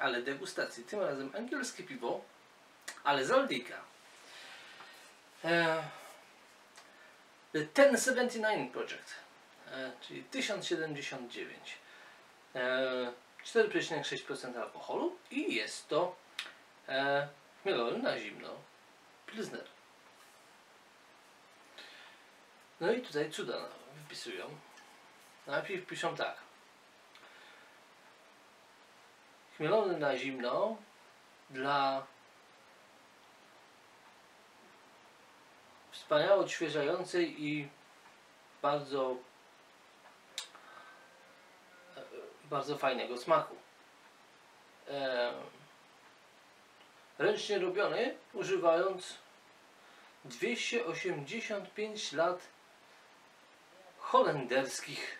ale degustacji. Tym razem angielskie piwo, ale z Aldika. E, The 1079 Project, e, czyli 1079. E, 4,6% alkoholu i jest to e, chmielony na zimno Pilsner. No i tutaj cuda wpisują. Najpierw piszą tak. Chmielony na zimno dla wspaniale odświeżającej i bardzo bardzo fajnego smaku. Ręcznie robiony używając 285 lat holenderskich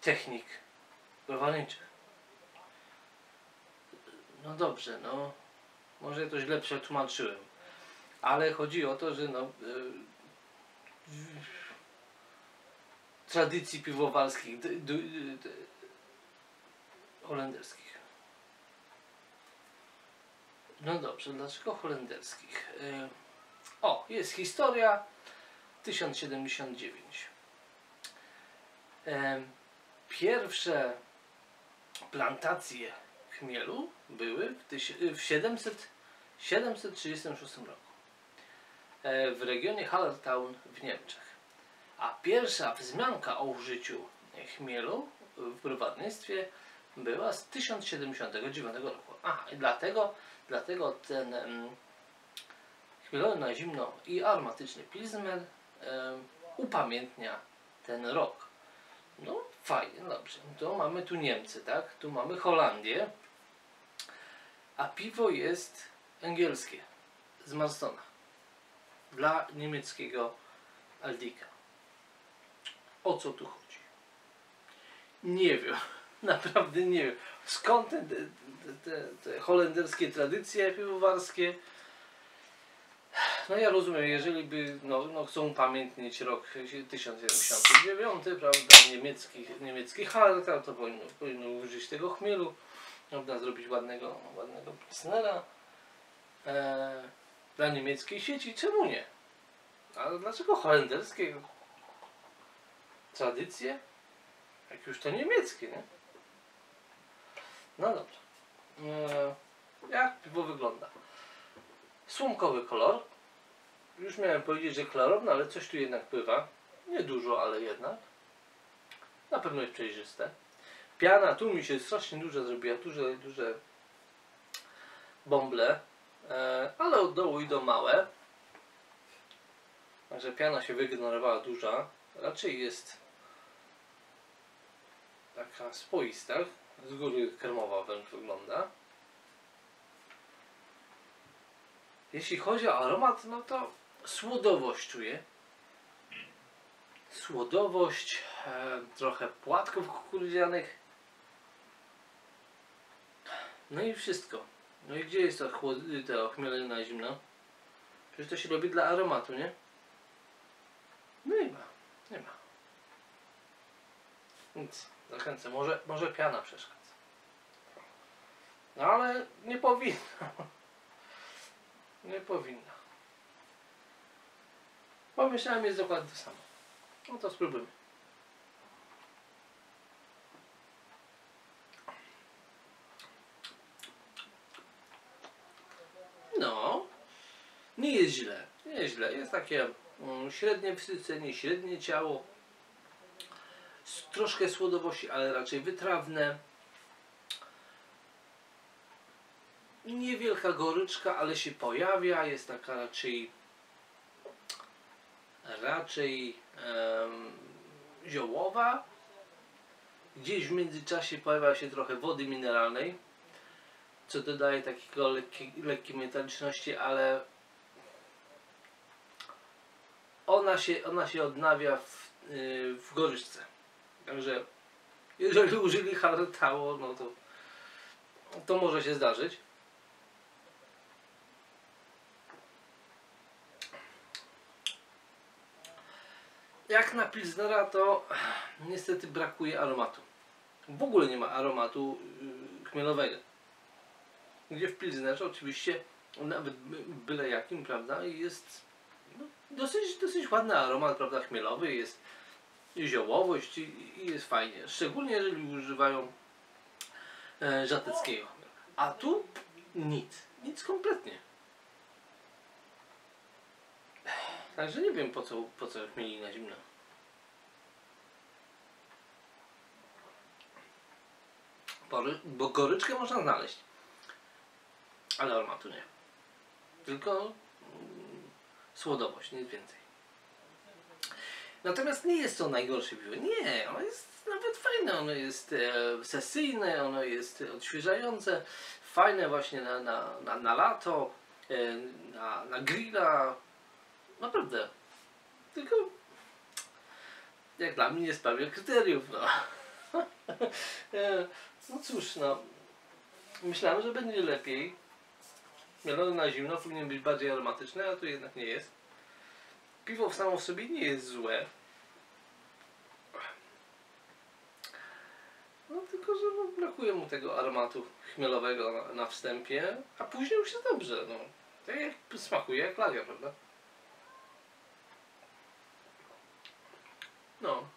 technik browarniczych. No dobrze, no może to źle przetłumaczyłem, ale chodzi o to, że no w tradycji piwowarskich holenderskich. No dobrze, dlaczego holenderskich? E, O, jest historia 1079. Em, Pierwsze plantacje chmielu były w, tyś- w 700, 736 roku e, w regionie Hallertau w Niemczech. A pierwsza wzmianka o użyciu chmielu w browarnictwie była z 1079 roku. A, i dlatego, dlatego ten um, chmielony na zimno i aromatyczny Pilsner em, upamiętnia ten rok. No fajnie, dobrze. To mamy tu Niemcy, tak? Tu mamy Holandię. A piwo jest angielskie z Marstona dla niemieckiego Aldika. O co tu chodzi? Nie wiem. Naprawdę nie wiem. Skąd te, te, te, te holenderskie tradycje piwowarskie? No ja rozumiem, jeżeli by no, no chcą upamiętnić rok 1079, prawda, niemiecki, niemiecki Halter, to powinno, powinno użyć tego chmielu, prawda, zrobić ładnego, ładnego pilsnera e, dla niemieckiej sieci, czemu nie? Ale dlaczego holenderskie tradycje? Jak już to niemieckie, nie? No dobrze. E, jak piwo wygląda? Słomkowy kolor. Już miałem powiedzieć, że klarowny, ale coś tu jednak pływa. Nie dużo, ale jednak. Na pewno jest przejrzyste. Piana tu mi się strasznie duża zrobiła, duże, duże bąble, e, ale od dołu idą małe. Także piana się wygenerowała duża. Raczej jest taka spoista. Z góry kremowa wręcz wygląda. Jeśli chodzi o aromat, no to słodowość czuję. Słodowość, e, trochę płatków kukurydzianych. No i wszystko. No i gdzie jest to, chłod- to chmielenie na zimno? Przecież to się robi dla aromatu, nie? No nie ma, nie ma. Nic, zachęcę. Może, może piana przeszkadza. No ale nie powinno. Nie powinna. Pomyślałem, jest dokładnie to samo. No to spróbujmy. No, nie jest źle. Nie jest źle. Jest takie mm, średnie wsycenie, średnie ciało. Troszkę słodowości, ale raczej wytrawne. Niewielka goryczka, ale się pojawia. Jest taka raczej raczej em, ziołowa. Gdzieś w międzyczasie pojawia się trochę wody mineralnej, co dodaje takiego lekki, lekkiej metaliczności, ale ona się, ona się odnawia w, yy, w. Także jeżeli użyli haltało, no to to może się zdarzyć. Jak na Pilsnera to niestety brakuje aromatu. W ogóle nie ma aromatu yy, chmielowego. Gdzie w Pilsnerze oczywiście nawet by- byle jakim, prawda, jest dosyć, dosyć ładny aromat, prawda, chmielowy, jest ziołowość i, i jest fajnie. Szczególnie jeżeli używają e, żateckiego. A tu nic. Nic kompletnie. Także nie wiem po co, po co chmieli na zimno. Bo goryczkę można znaleźć. Ale aromatu nie. Tylko słodowość, nic więcej. Natomiast nie jest to najgorsze piwo. Nie, ono jest nawet fajne. Ono jest e, sesyjne, ono jest odświeżające. Fajne właśnie na, na, na, na lato, e, na, na grilla. Naprawdę. Tylko jak dla mnie nie spełnia kryteriów. No. E, no cóż, no. Myślałem, że będzie lepiej. Mielone na zimno powinien być bardziej aromatyczny, a tu jednak nie jest. Piwo samo w sobie nie jest złe. No tylko, że no, brakuje mu tego aromatu chmielowego na, na wstępie, a później już jest dobrze. No. Tak jak smakuje jak lager, prawda? No.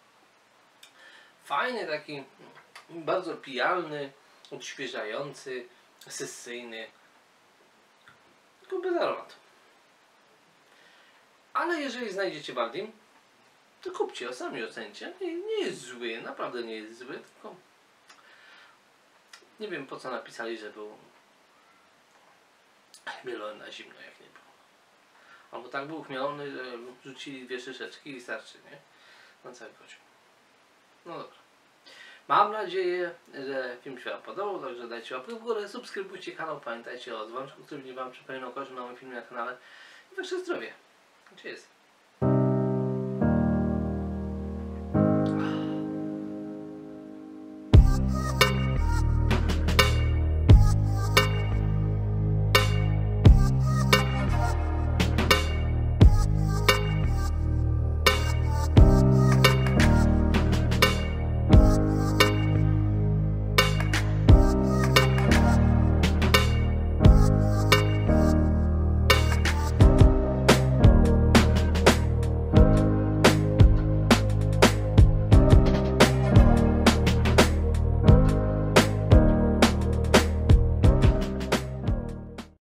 Fajny taki, bardzo pijalny, odświeżający, sesyjny. Bez aromatu. Ale jeżeli znajdziecie Waldim, to kupcie, a sami ocencie. Nie, nie jest zły, naprawdę nie jest zły, tylko nie wiem po co napisali, że był chmielony na zimno, jak nie był. Albo tak był chmielony, że rzucili dwie szyszeczki i starczy, nie? Na cały poziom. No dobra. Mam nadzieję, że film się Wam podobał, także dajcie łapkę w górę, subskrybujcie kanał, pamiętajcie o dzwoneczku, który nie Wam przypomina o każdym nowym filmie na kanale i Wasze zdrowie. Jest?